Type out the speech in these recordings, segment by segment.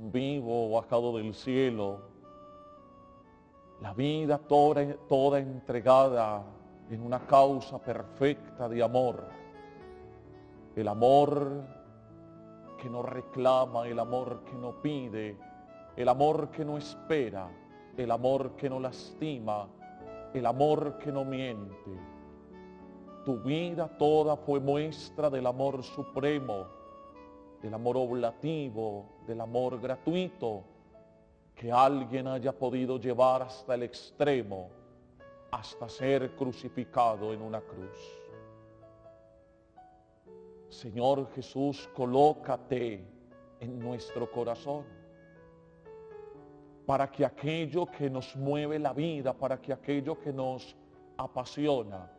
vivo bajado del cielo, la vida toda, toda entregada en una causa perfecta de amor, el amor que no reclama, el amor que no pide, el amor que no espera, el amor que no lastima, el amor que no miente. Tu vida toda fue muestra del amor supremo, del amor oblativo, del amor gratuito, que alguien haya podido llevar hasta el extremo, hasta ser crucificado en una cruz. Señor Jesús, colócate en nuestro corazón para que aquello que nos mueve la vida, para que aquello que nos apasiona,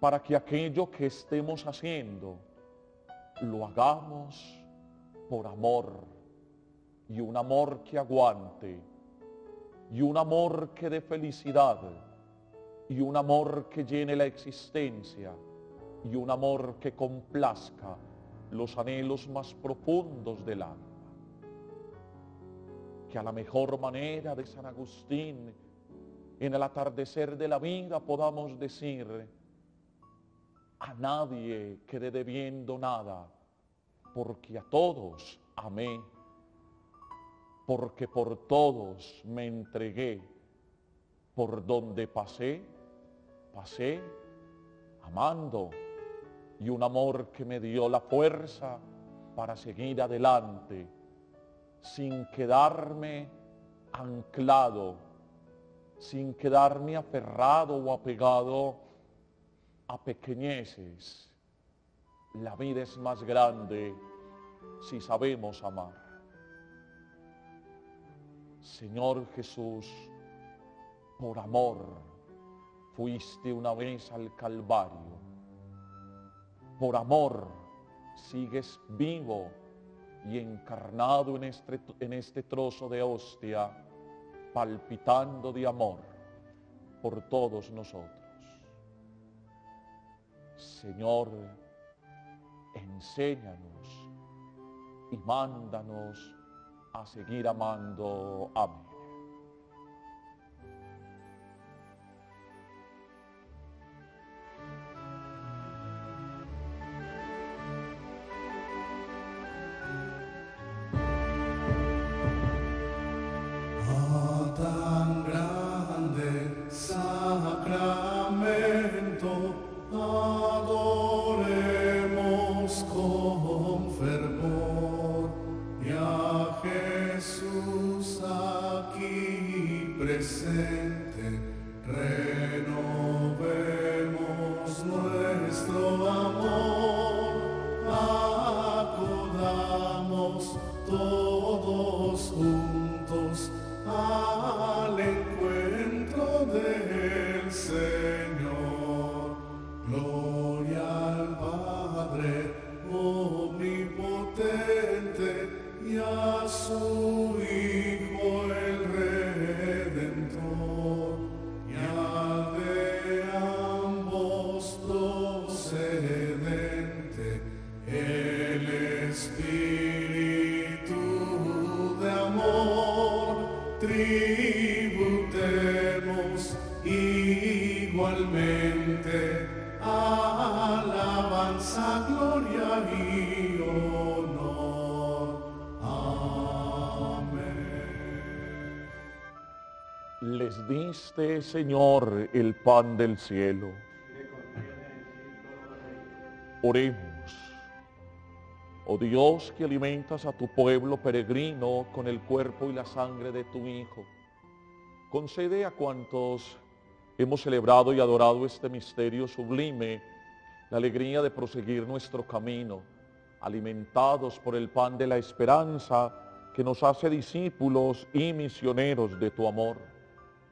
para que aquello que estemos haciendo, lo hagamos por amor y un amor que aguante y un amor que dé felicidad y un amor que llene la existencia y un amor que complazca los anhelos más profundos del alma. Que a la mejor manera de San Agustín, en el atardecer de la vida podamos decir, a nadie quede debiendo nada, porque a todos amé, porque por todos me entregué, por donde pasé, pasé amando y un amor que me dio la fuerza para seguir adelante sin quedarme anclado, sin quedarme aferrado o apegado a pequeñeces. La vida es más grande si sabemos amar. Señor Jesús, por amor fuiste una vez al Calvario. Por amor sigues vivo y encarnado en este, en este trozo de hostia, palpitando de amor por todos nosotros. Señor, enséñanos y mándanos a seguir amando. Amén. Adoremos con fervor a Jesús aquí presente. Y a de ambos procedente el Espíritu de amor tributemos igualmente a la balsa gloria. Diste, Señor, el pan del cielo. Oremos. Oh Dios que alimentas a tu pueblo peregrino con el cuerpo y la sangre de tu Hijo, concede a cuantos hemos celebrado y adorado este misterio sublime la alegría de proseguir nuestro camino, alimentados por el pan de la esperanza que nos hace discípulos y misioneros de tu amor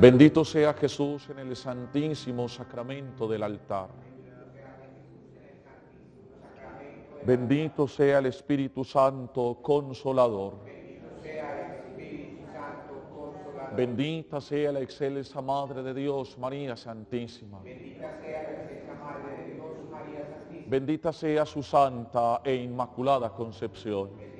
Bendito sea Jesús en el santísimo sacramento del altar. Bendito sea el Espíritu Santo Consolador. Bendita sea la excelsa Madre de Dios, María Santísima. Bendita sea su santa e inmaculada concepción.